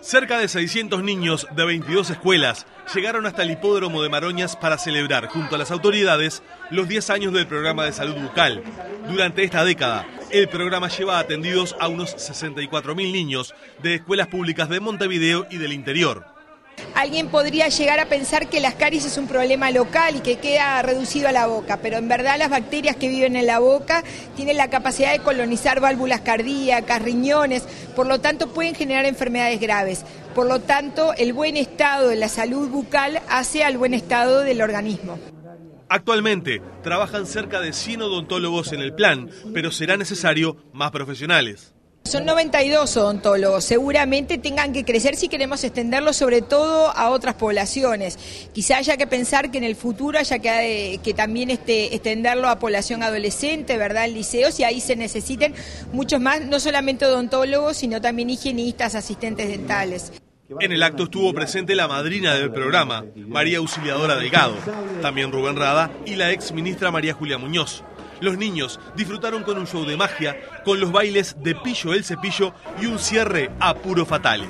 Cerca de 600 niños de 22 escuelas llegaron hasta el hipódromo de Maroñas para celebrar junto a las autoridades los 10 años del programa de salud bucal. Durante esta década, el programa lleva atendidos a unos 64.000 niños de escuelas públicas de Montevideo y del interior. Alguien podría llegar a pensar que las caries es un problema local y que queda reducido a la boca, pero en verdad las bacterias que viven en la boca tienen la capacidad de colonizar válvulas cardíacas, riñones, por lo tanto pueden generar enfermedades graves. Por lo tanto, el buen estado de la salud bucal hace al buen estado del organismo. Actualmente trabajan cerca de 100 odontólogos en el plan, pero será necesario más profesionales. Son 92 odontólogos, seguramente tengan que crecer si queremos extenderlo sobre todo a otras poblaciones. Quizá haya que pensar que en el futuro haya que, que también este, extenderlo a población adolescente, ¿verdad? En liceos y ahí se necesiten muchos más, no solamente odontólogos, sino también higienistas, asistentes dentales. En el acto estuvo presente la madrina del programa, María Auxiliadora Delgado, también Rubén Rada y la ex ministra María Julia Muñoz. Los niños disfrutaron con un show de magia, con los bailes de Pillo el Cepillo y un cierre a puro fatales.